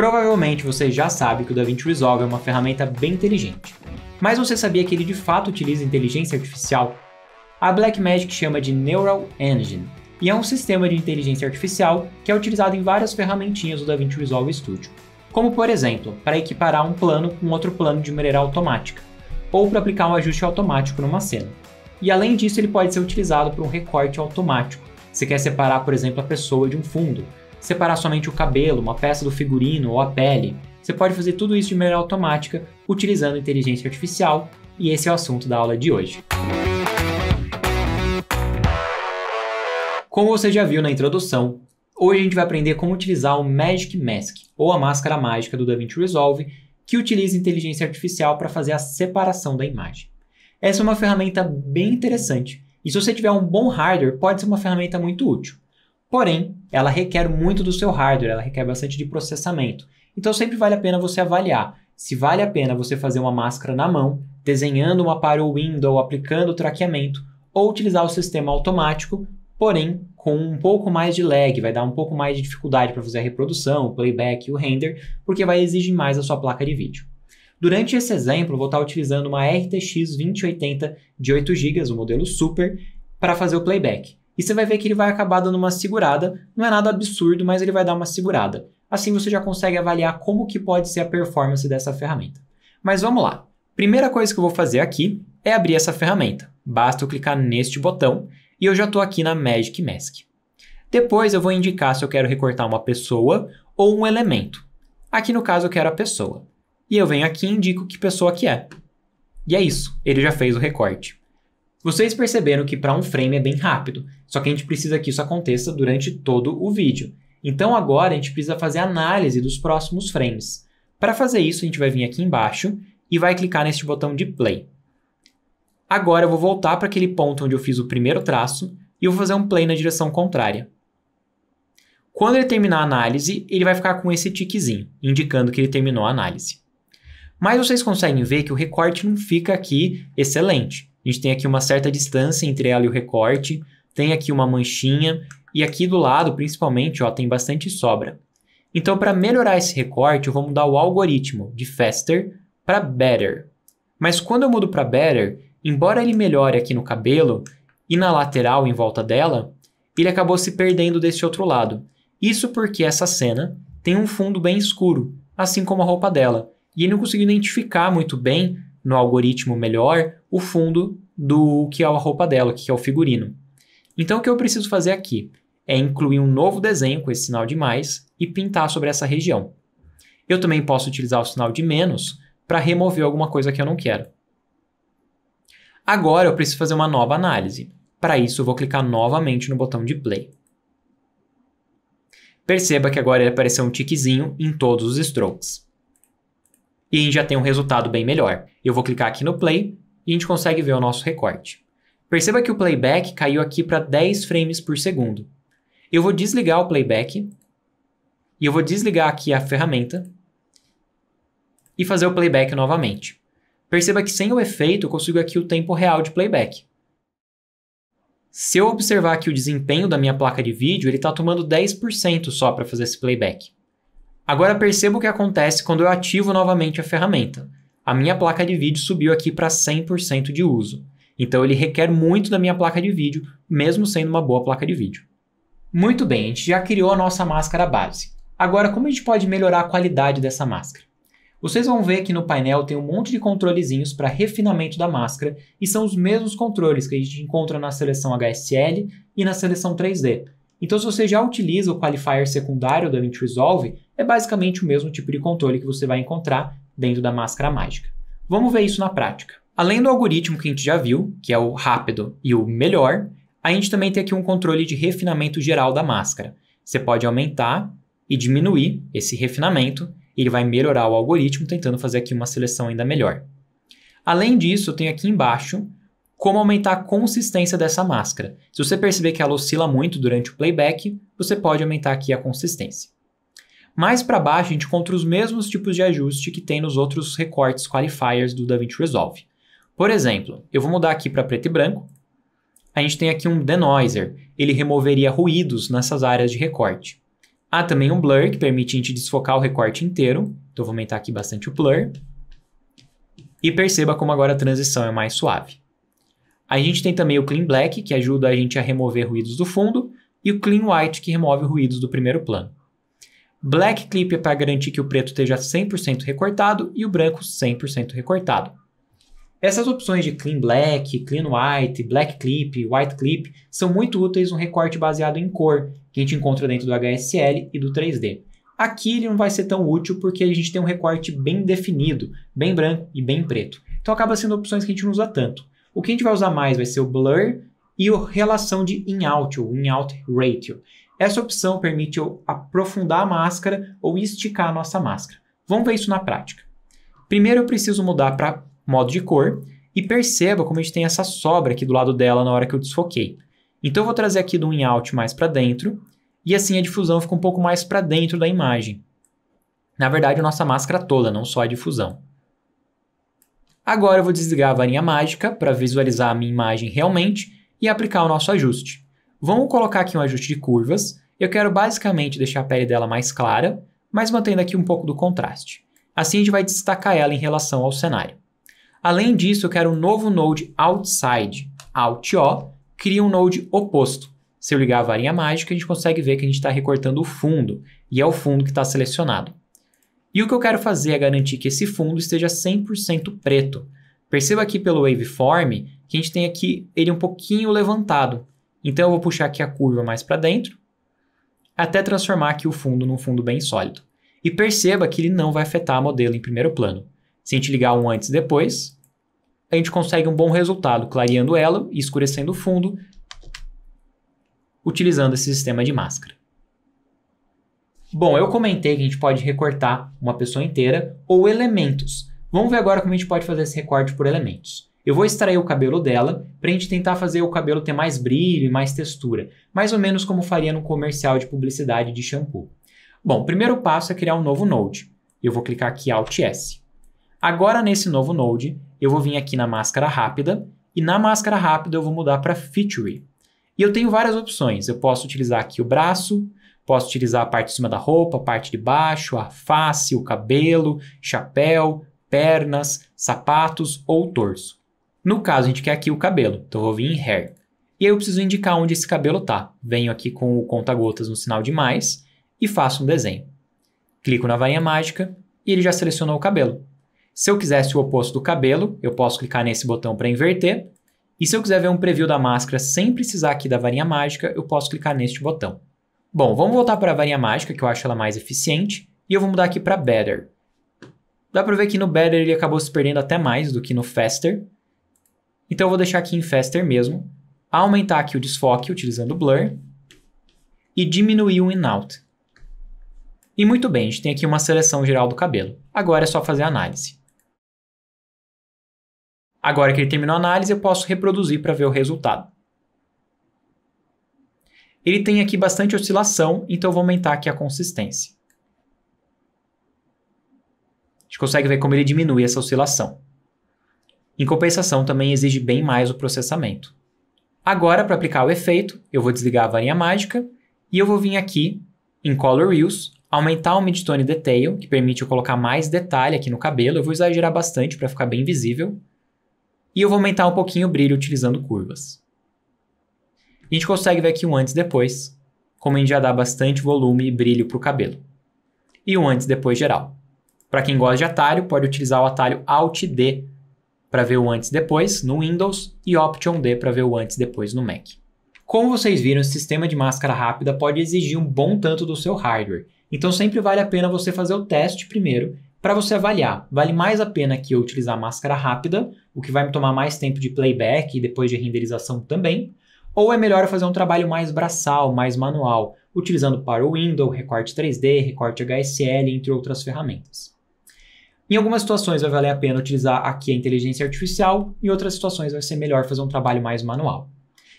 Provavelmente você já sabe que o DaVinci Resolve é uma ferramenta bem inteligente. Mas você sabia que ele de fato utiliza inteligência artificial? A Blackmagic chama de Neural Engine, e é um sistema de inteligência artificial que é utilizado em várias ferramentinhas do DaVinci Resolve Studio, como por exemplo, para equiparar um plano com outro plano de maneira automática, ou para aplicar um ajuste automático numa cena. E além disso, ele pode ser utilizado para um recorte automático. Se quer separar, por exemplo, a pessoa de um fundo, separar somente o cabelo, uma peça do figurino ou a pele. Você pode fazer tudo isso de maneira automática utilizando inteligência artificial, e esse é o assunto da aula de hoje. Como você já viu na introdução, hoje a gente vai aprender como utilizar o Magic Mask, ou a máscara mágica do DaVinci Resolve, que utiliza inteligência artificial para fazer a separação da imagem. Essa é uma ferramenta bem interessante, e se você tiver um bom hardware, pode ser uma ferramenta muito útil. Porém, ela requer muito do seu hardware, ela requer bastante de processamento. Então sempre vale a pena você avaliar se vale a pena você fazer uma máscara na mão, desenhando uma para o window, aplicando o traqueamento, ou utilizar o sistema automático, porém com um pouco mais de lag, vai dar um pouco mais de dificuldade para fazer a reprodução, o playback e o render, porque vai exigir mais a sua placa de vídeo. Durante esse exemplo, vou estar utilizando uma RTX 2080 de 8 GB, o modelo Super, para fazer o playback. E você vai ver que ele vai acabar dando uma segurada, não é nada absurdo, mas ele vai dar uma segurada. Assim você já consegue avaliar como que pode ser a performance dessa ferramenta. Mas vamos lá. Primeira coisa que eu vou fazer aqui é abrir essa ferramenta. Basta eu clicar neste botão e eu já estou aqui na Magic Mask. Depois eu vou indicar se eu quero recortar uma pessoa ou um elemento. Aqui no caso eu quero a pessoa. E eu venho aqui e indico que pessoa que é. E é isso, ele já fez o recorte. Vocês perceberam que para um frame é bem rápido, só que a gente precisa que isso aconteça durante todo o vídeo. Então agora a gente precisa fazer análise dos próximos frames. Para fazer isso, a gente vai vir aqui embaixo e vai clicar neste botão de play. Agora eu vou voltar para aquele ponto onde eu fiz o primeiro traço e vou fazer um play na direção contrária. Quando ele terminar a análise, ele vai ficar com esse tiquezinho, indicando que ele terminou a análise. Mas vocês conseguem ver que o recorte não fica aqui excelente. A gente tem aqui uma certa distância entre ela e o recorte, tem aqui uma manchinha e aqui do lado, principalmente, ó, tem bastante sobra. Então, para melhorar esse recorte, eu vou mudar o algoritmo de faster para better. Mas quando eu mudo para better, embora ele melhore aqui no cabelo e na lateral em volta dela, ele acabou se perdendo desse outro lado. Isso porque essa cena tem um fundo bem escuro, assim como a roupa dela, e ele não conseguiu identificar muito bem no algoritmo melhor o fundo do que é a roupa dela, que é o figurino. Então o que eu preciso fazer aqui é incluir um novo desenho com esse sinal de mais e pintar sobre essa região. Eu também posso utilizar o sinal de menos para remover alguma coisa que eu não quero. Agora eu preciso fazer uma nova análise. Para isso eu vou clicar novamente no botão de play. Perceba que agora ele apareceu um tiquezinho em todos os strokes e já tem um resultado bem melhor. Eu vou clicar aqui no play e a gente consegue ver o nosso recorte. Perceba que o playback caiu aqui para 10 frames por segundo. Eu vou desligar o playback e eu vou desligar aqui a ferramenta e fazer o playback novamente. Perceba que sem o efeito eu consigo aqui o tempo real de playback. Se eu observar aqui o desempenho da minha placa de vídeo, ele está tomando 10% só para fazer esse playback. Agora perceba o que acontece quando eu ativo novamente a ferramenta. A minha placa de vídeo subiu aqui para 100% de uso. Então ele requer muito da minha placa de vídeo, mesmo sendo uma boa placa de vídeo. Muito bem, a gente já criou a nossa máscara base. Agora, como a gente pode melhorar a qualidade dessa máscara? Vocês vão ver que no painel tem um monte de controlezinhos para refinamento da máscara e são os mesmos controles que a gente encontra na seleção HSL e na seleção 3D. Então, se você já utiliza o qualifier secundário da Mint Resolve, é basicamente o mesmo tipo de controle que você vai encontrar dentro da máscara mágica. Vamos ver isso na prática. Além do algoritmo que a gente já viu, que é o rápido e o melhor, a gente também tem aqui um controle de refinamento geral da máscara. Você pode aumentar e diminuir esse refinamento, ele vai melhorar o algoritmo, tentando fazer aqui uma seleção ainda melhor. Além disso, eu tenho aqui embaixo como aumentar a consistência dessa máscara. Se você perceber que ela oscila muito durante o playback, você pode aumentar aqui a consistência. Mais para baixo, a gente encontra os mesmos tipos de ajuste que tem nos outros recortes qualifiers do DaVinci Resolve. Por exemplo, eu vou mudar aqui para preto e branco. A gente tem aqui um denoiser, ele removeria ruídos nessas áreas de recorte. Há também um blur, que permite a gente desfocar o recorte inteiro. Então, vou aumentar aqui bastante o blur. E perceba como agora a transição é mais suave. A gente tem também o Clean Black, que ajuda a gente a remover ruídos do fundo, e o Clean White, que remove ruídos do primeiro plano. Black Clip é para garantir que o preto esteja 100% recortado e o branco 100% recortado. Essas opções de Clean Black, Clean White, Black Clip, White Clip são muito úteis no recorte baseado em cor, que a gente encontra dentro do HSL e do 3D. Aqui ele não vai ser tão útil porque a gente tem um recorte bem definido, bem branco e bem preto. Então acaba sendo opções que a gente não usa tanto. O que a gente vai usar mais vai ser o Blur e a relação de in-out, ou in-out ratio. Essa opção permite eu aprofundar a máscara ou esticar a nossa máscara. Vamos ver isso na prática. Primeiro eu preciso mudar para modo de cor e perceba como a gente tem essa sobra aqui do lado dela na hora que eu desfoquei. Então eu vou trazer aqui do in-out mais para dentro e assim a difusão fica um pouco mais para dentro da imagem. Na verdade, a nossa máscara toda, não só a difusão. Agora eu vou desligar a varinha mágica para visualizar a minha imagem realmente e aplicar o nosso ajuste. Vamos colocar aqui um ajuste de curvas. Eu quero basicamente deixar a pele dela mais clara, mas mantendo aqui um pouco do contraste. Assim a gente vai destacar ela em relação ao cenário. Além disso, eu quero um novo node outside. Alt O cria um node oposto. Se eu ligar a varinha mágica, a gente consegue ver que a gente está recortando o fundo, e é o fundo que está selecionado. E o que eu quero fazer é garantir que esse fundo esteja 100% preto. Perceba aqui pelo waveform que a gente tem aqui ele um pouquinho levantado. Então eu vou puxar aqui a curva mais para dentro, até transformar aqui o fundo num fundo bem sólido. E perceba que ele não vai afetar a modelo em primeiro plano. Se a gente ligar um antes e depois, a gente consegue um bom resultado, clareando ela e escurecendo o fundo, utilizando esse sistema de máscara. Bom, eu comentei que a gente pode recortar uma pessoa inteira ou elementos. Vamos ver agora como a gente pode fazer esse recorte por elementos. Eu vou extrair o cabelo dela para a gente tentar fazer o cabelo ter mais brilho e mais textura, mais ou menos como faria no comercial de publicidade de shampoo. Bom, o primeiro passo é criar um novo node. Eu vou clicar aqui Alt S. Agora nesse novo node, eu vou vir aqui na máscara rápida e na máscara rápida eu vou mudar para Feature. E eu tenho várias opções. Eu posso utilizar aqui o braço, posso utilizar a parte de cima da roupa, a parte de baixo, a face, o cabelo, chapéu, pernas, sapatos ou torso. No caso, a gente quer aqui o cabelo, então eu vou vir em Hair. E aí eu preciso indicar onde esse cabelo está. Venho aqui com o conta-gotas no sinal de mais e faço um desenho. Clico na varinha mágica e ele já selecionou o cabelo. Se eu quisesse o oposto do cabelo, eu posso clicar nesse botão para inverter. E se eu quiser ver um preview da máscara sem precisar aqui da varinha mágica, eu posso clicar neste botão. Bom, vamos voltar para a varinha mágica, que eu acho ela mais eficiente, e eu vou mudar aqui para Better. Dá para ver que no Better ele acabou se perdendo até mais do que no Faster, então eu vou deixar aqui em Faster mesmo, aumentar aqui o desfoque utilizando o Blur e diminuir o In-Out. E muito bem, a gente tem aqui uma seleção geral do cabelo. Agora é só fazer a análise. Agora que ele terminou a análise, eu posso reproduzir para ver o resultado. Ele tem aqui bastante oscilação, então eu vou aumentar aqui a consistência. A gente consegue ver como ele diminui essa oscilação. Em compensação, também exige bem mais o processamento. Agora, para aplicar o efeito, eu vou desligar a varinha mágica e eu vou vir aqui em Color Use, aumentar o Midtone Detail, que permite eu colocar mais detalhe aqui no cabelo. Eu vou exagerar bastante para ficar bem visível. E eu vou aumentar um pouquinho o brilho utilizando curvas. a gente consegue ver aqui um antes e depois, como a gente já dá bastante volume e brilho para o cabelo. E um antes e depois geral. Para quem gosta de atalho, pode utilizar o atalho Alt D para ver o antes e depois no Windows e Option D para ver o antes e depois no Mac. Como vocês viram, o sistema de máscara rápida pode exigir um bom tanto do seu hardware, então sempre vale a pena você fazer o teste primeiro para você avaliar. Vale mais a pena que eu utilizar máscara rápida, o que vai me tomar mais tempo de playback e depois de renderização também, ou é melhor fazer um trabalho mais braçal, mais manual, utilizando para o Windows, recorte 3D, recorte HSL, entre outras ferramentas. Em algumas situações vai valer a pena utilizar aqui a inteligência artificial, em outras situações vai ser melhor fazer um trabalho mais manual.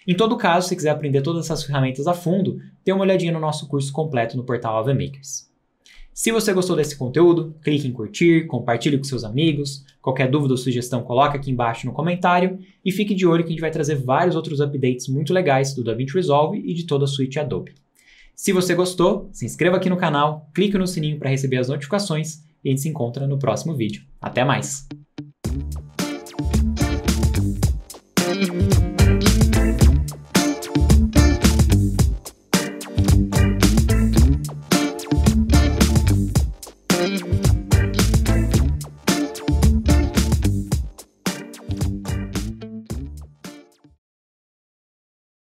Em todo caso, se quiser aprender todas essas ferramentas a fundo, dê uma olhadinha no nosso curso completo no portal AV Makers. Se você gostou desse conteúdo, clique em curtir, compartilhe com seus amigos. Qualquer dúvida ou sugestão, coloque aqui embaixo no comentário e fique de olho que a gente vai trazer vários outros updates muito legais do DaVinci Resolve e de toda a suite Adobe. Se você gostou, se inscreva aqui no canal, clique no sininho para receber as notificações e a gente se encontra no próximo vídeo. Até mais!